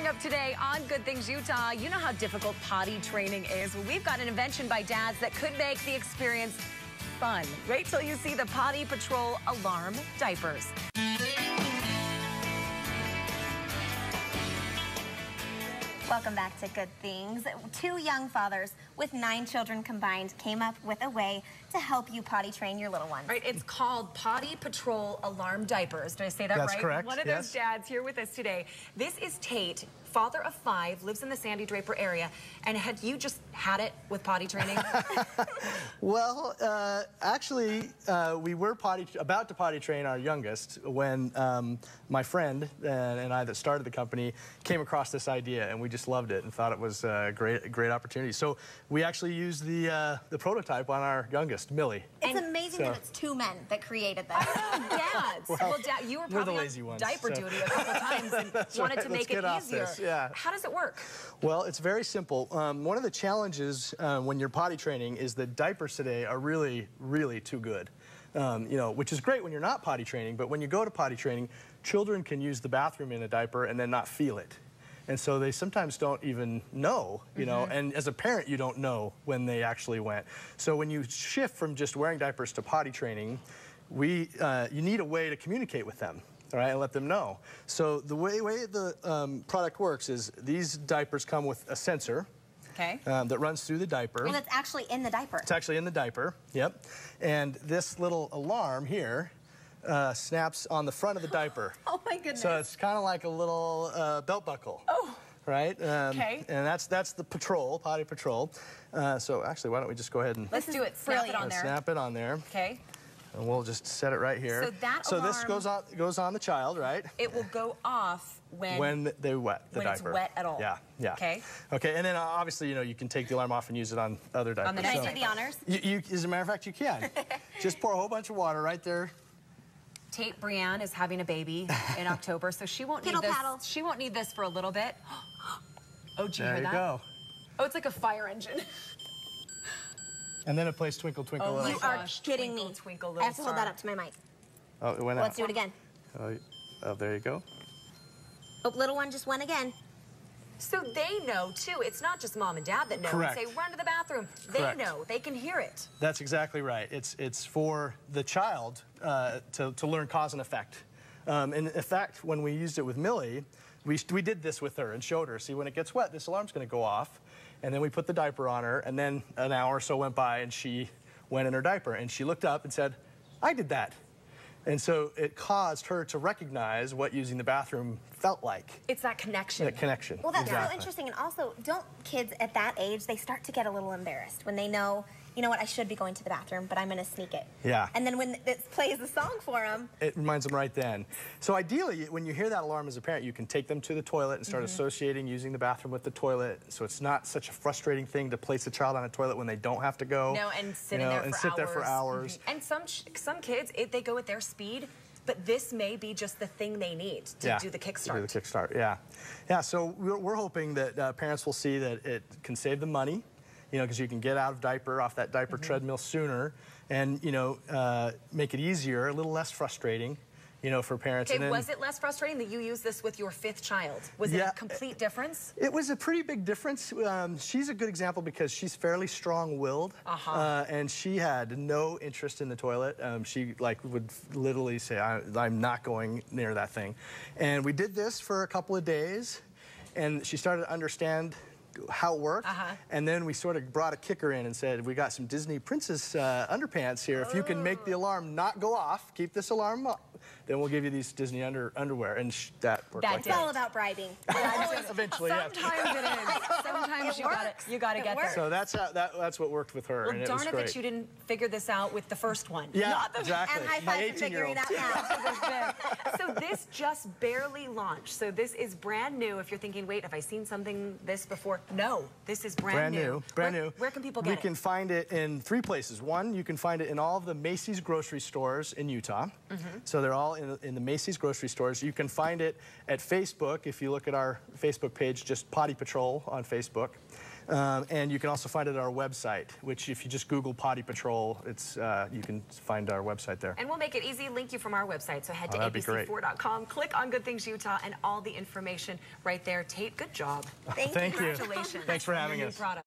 Coming up today on Good Things Utah, you know how difficult potty training is. Well, we've got an invention by dads that could make the experience fun. Wait till you see the Potty Patrol alarm diapers. Welcome back to Good Things. Two young fathers with nine children combined came up with a way to help you potty train your little one. Right, it's called Potty Patrol Alarm Diapers. Did I say that That's right? correct, One of yes. those dads here with us today. This is Tate, father of five, lives in the Sandy Draper area. And had you just had it with potty training? Well, uh, actually, uh, we were potty about to potty train our youngest when um, my friend and, and I that started the company came across this idea, and we just loved it and thought it was a great, great opportunity. So we actually used the uh, the prototype on our youngest, Millie. It's amazing so- that it's two men that created this. dads. Well, Dad, you were we're the probably lazy on ones, diaper so- duty a couple times and wanted right, to let's make it get off easier. this, yeah. How does it work? Well, it's very simple. Um, one of the challenges uh, when you're potty training is that diapers today are really, really too good. Um, you know, which is great when you're not potty training, but when you go to potty training, children can use the bathroom in a diaper and then not feel it. And so they sometimes don't even know, you know, and as a parent, you don't know when they actually went. So when you shift from just wearing diapers to potty training, we, uh, you need a way to communicate with them, all right, and let them know. So the way, way the um, product works is these diapers come with a sensor Okay. um, that runs through the diaper. And it's actually in the diaper. It's actually in the diaper, yep. And this little alarm here uh, snaps on the front of the diaper. Oh my goodness. So it's kind of like a little uh, belt buckle. Oh. Right? Um, Okay. And that's that's the patrol, potty patrol. Uh, so actually, why don't we just go ahead and Let's do it. Snap it on there. snap it on there, Okay. and we'll just set it right here. So that So this goes on goes on the child, right? It will go off when. when they wet the when it's diaper. wet at all. Yeah, yeah. Okay. Okay, and then uh, obviously, you know, you can take the alarm off and use it on other diapers. On the Can I do the honors? You, you, as a matter of fact, you can. Just pour a whole bunch of water right there. Tate Brienne is having a baby in October, so she won't need this. paddle. She won't need this for a little bit. Oh, did you There hear you that? go. Oh, it's like a fire engine. And then it plays Twinkle Twinkle Oh, Little my Star. Are Gosh, kidding twinkle, me. twinkle, I have to hold that up to my mic. Oh, it went out. Let's do it again. Oh, oh, there you go. Oh, little one just went again. So they know too. It's not just mom and dad that know. Correct. And say run to the bathroom. They know. They can hear it. That's exactly right. It's it's for the child uh, to to learn cause and effect. Um, and in fact, when we used it with Millie, we we did this with her and showed her. See, when it gets wet, this alarm's going to go off, and then we put the diaper on her, and then an hour or so went by, and she went in her diaper, and she looked up and said, "I did that." And so it caused her to recognize what using the bathroom felt like. It's that connection. That connection. Well, that's so interesting. And also, don't kids at that age, they start to get a little embarrassed when they know, you know what, I should be going to the bathroom, but I'm going to sneak it. Yeah. And then when it plays the song for them, It reminds them right then. So ideally, when you hear that alarm as a parent, you can take them to the toilet and start associating using the bathroom with the toilet. So it's not such a frustrating thing to place a child on a toilet when they don't have to go. No, and sit you know, there and for sit hours. there for hours. Mhm. And some some kids, it, they go at their speed, but this may be just the thing they need to yeah, do the kickstart. do the kickstart, yeah. Yeah, so we're, we're hoping that uh, parents will see that it can save them money, you know, because you can get out of diaper, off that diaper Mm-hmm. treadmill sooner, and, you know, uh, make it easier, a little less frustrating, you know, for parents. Okay, and then, was it less frustrating that you used this with your fifth child? Was it a complete difference? It was a pretty big difference. Um, she's a good example because she's fairly strong-willed, Uh-huh. uh, and she had no interest in the toilet. Um, she like would literally say, I, "I'm not going near that thing," and we did this for a couple of days, and she started to understand how it worked. Uh-huh. And then we sort of brought a kicker in and said, "We got some Disney princess uh, underpants here. If you can make the alarm not go off, keep this alarm up." Then we'll give you these Disney under underwear, and sh- that worked That like it's all about bribing. Eventually, yeah. Sometimes it is. Sometimes It you got to you got to It get there. So that's how, that, that's what worked with her, well, and it darn was it great. that you didn't figure this out with the first one. yeah, Not the exactly. and high five for figuring it out now. so this just barely launched. So this is brand new. If you're thinking, wait, have I seen something this before? No, this is brand, Brand new, brand where, new. Where can people get We it? can find it in three places. One, you can find it in all of the Macey's grocery stores in Utah. Mm-hmm. So they're all in, in the Macey's grocery stores. You can find it at Facebook if you look at our Facebook page, just Potty Patrol on Facebook. Um, and you can also find it at our website, which if you just Google Potty Patrol, it's uh, you can find our website there. And we'll make it easy, link you from our website. So head Oh, to that'd abc4.com, click on Good Things Utah, and all the information right there. Tate, good job. Thank, Thank you. Congratulations. Thanks for having us. product.